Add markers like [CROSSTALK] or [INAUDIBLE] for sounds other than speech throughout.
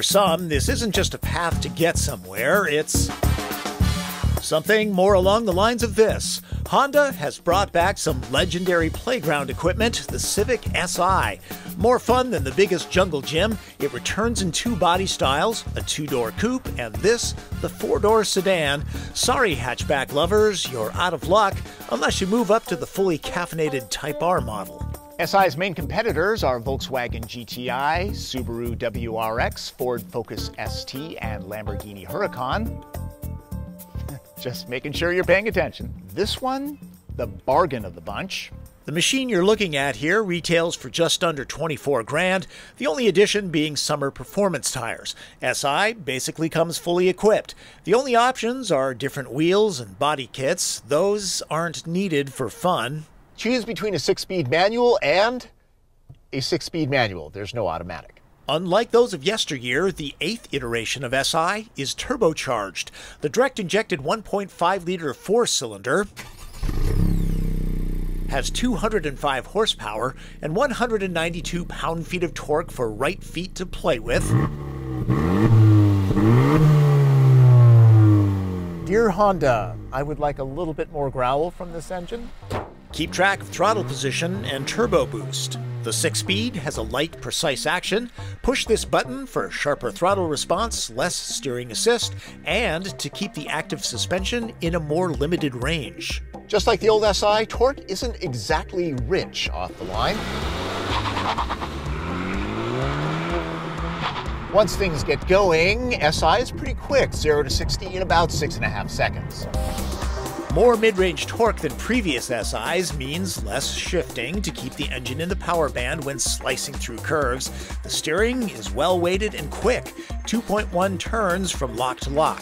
For some, this isn't just a path to get somewhere, it's something more along the lines of this. Honda has brought back some legendary playground equipment, the Civic Si. More fun than the biggest jungle gym, it returns in two body styles a two door coupe and this, the four door sedan. Sorry, hatchback lovers, you're out of luck unless you move up to the fully caffeinated Type R model. SI's main competitors are Volkswagen GTI, Subaru WRX, Ford Focus ST, and Lamborghini Huracan. [LAUGHS] Just making sure you're paying attention. This one, the bargain of the bunch. The machine you're looking at here retails for just under 24 grand, the only addition being summer performance tires. SI basically comes fully equipped. The only options are different wheels and body kits. Those aren't needed for fun. Choose between a six speed manual and a six speed manual. There's no automatic. Unlike those of yesteryear, the eighth iteration of SI is turbocharged. The direct injected 1.5 liter four cylinder has 205 horsepower and 192 pound feet of torque for right feet to play with. Dear Honda, I would like a little bit more growl from this engine. Keep track of throttle position and turbo boost. The six speed has a light, precise action. Push this button for sharper throttle response, less steering assist, and to keep the active suspension in a more limited range. Just like the old SI, torque isn't exactly rich off the line. Once things get going, SI is pretty quick, 0 to 60 in about 6.5 seconds. More mid-range torque than previous SIs means less shifting to keep the engine in the power band when slicing through curves. The steering is well weighted and quick, 2.1 turns from lock to lock.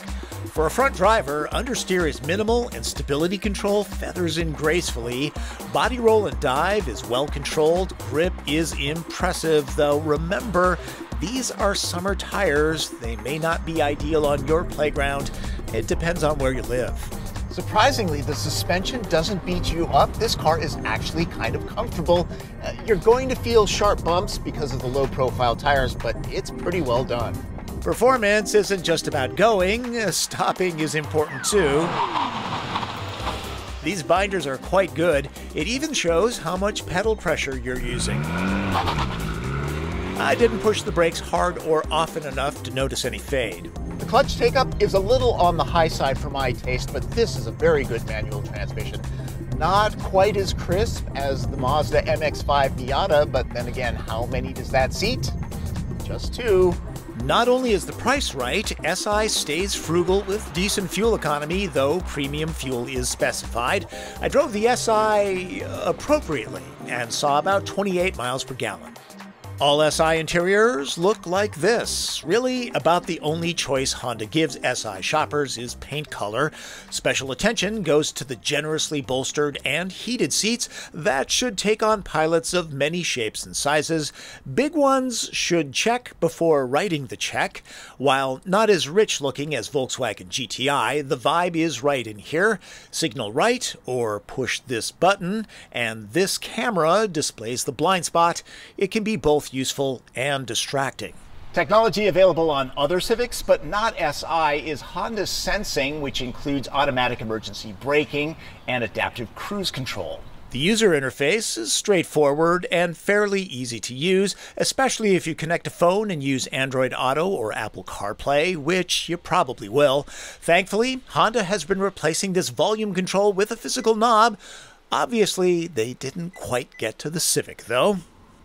For a front driver, understeer is minimal and stability control feathers in gracefully. Body roll and dive is well controlled. Grip is impressive, though remember, these are summer tires. They may not be ideal on your playground. It depends on where you live. Surprisingly, the suspension doesn't beat you up. This car is actually kind of comfortable. Uh, you're going to feel sharp bumps because of the low profile tires, but it's pretty well done. Performance isn't just about going, stopping is important too. These binders are quite good. It even shows how much pedal pressure you're using. I didn't push the brakes hard or often enough to notice any fade. The clutch take-up is a little on the high side for my taste, but this is a very good manual transmission. Not quite as crisp as the Mazda MX-5 Miata, but then again, how many does that seat? Just two. Not only is the price right, SI stays frugal with decent fuel economy, though premium fuel is specified. I drove the SI appropriately and saw about 28 miles per gallon. All SI interiors look like this. Really, about the only choice Honda gives SI shoppers is paint color. Special attention goes to the generously bolstered and heated seats that should take on pilots of many shapes and sizes. Big ones should check before writing the check. While not as rich looking as Volkswagen GTI, the vibe is right in here. Signal right or push this button, and this camera displays the blind spot. It can be both useful and distracting. Technology available on other Civics, but not SI, is Honda Sensing, which includes automatic emergency braking and adaptive cruise control. The user interface is straightforward and fairly easy to use, especially if you connect a phone and use Android Auto or Apple CarPlay, which you probably will. Thankfully, Honda has been replacing this volume control with a physical knob. Obviously, they didn't quite get to the Civic, though.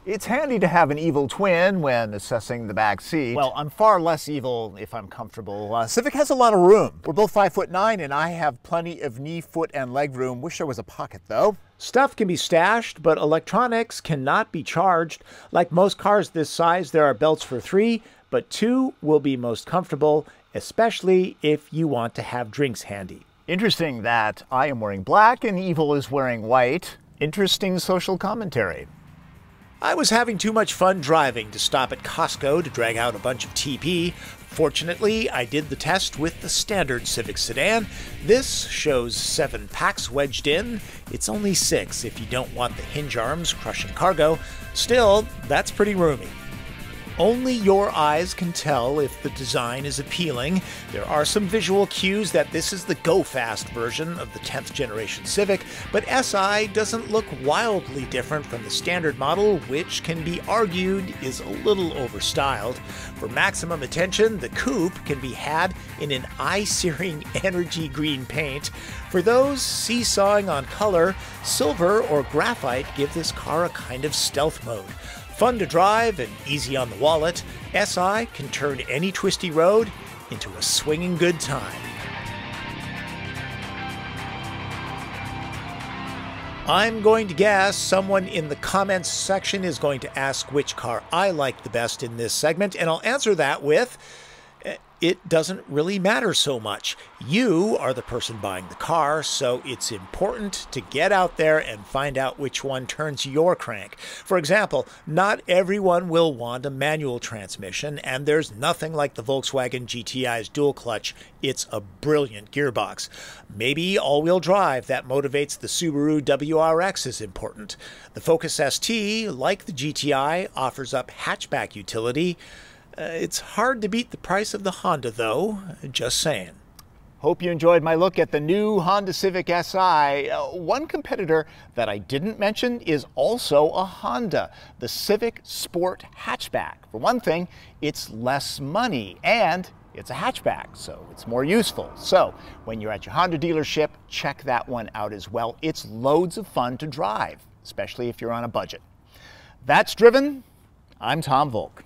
It's handy to have an evil twin when assessing the back seat. Well, I'm far less evil if I'm comfortable. Uh, Civic has a lot of room. We're both five foot nine, and I have plenty of knee, foot, and leg room. Wish there was a pocket, though. Stuff can be stashed, but electronics cannot be charged. Like most cars this size, there are belts for three, but two will be most comfortable, especially if you want to have drinks handy. Interesting that I am wearing black and Evil is wearing white. Interesting social commentary. I was having too much fun driving to stop at Costco to drag out a bunch of TP. Fortunately, I did the test with the standard Civic sedan. This shows seven packs wedged in. It's only six if you don't want the hinge arms crushing cargo. Still, that's pretty roomy. Only your eyes can tell if the design is appealing. There are some visual cues that this is the go fast version of the 10th generation Civic, but SI doesn't look wildly different from the standard model, which can be argued is a little overstyled. For maximum attention, the coupe can be had in an eye searing [LAUGHS] energy green paint. For those seesawing on color, silver or graphite give this car a kind of stealth mode. Fun to drive and easy on the wallet, SI can turn any twisty road into a swinging good time. I'm going to guess someone in the comments section is going to ask which car I like the best in this segment, and I'll answer that with it doesn't really matter so much. You are the person buying the car, so it's important to get out there and find out which one turns your crank. For example, not everyone will want a manual transmission, and there's nothing like the Volkswagen GTI's dual clutch. It's a brilliant gearbox. Maybe all wheel drive that motivates the Subaru WRX is important. The Focus ST, like the GTI, offers up hatchback utility. Uh, it's hard to beat the price of the Honda, though. Just saying. Hope you enjoyed my look at the new Honda Civic Si. Uh, one competitor that I didn't mention is also a Honda, the Civic Sport Hatchback. For one thing, it's less money and it's a hatchback, so it's more useful. So when you're at your Honda dealership, check that one out as well. It's loads of fun to drive, especially if you're on a budget. That's Driven. I'm Tom Voelk.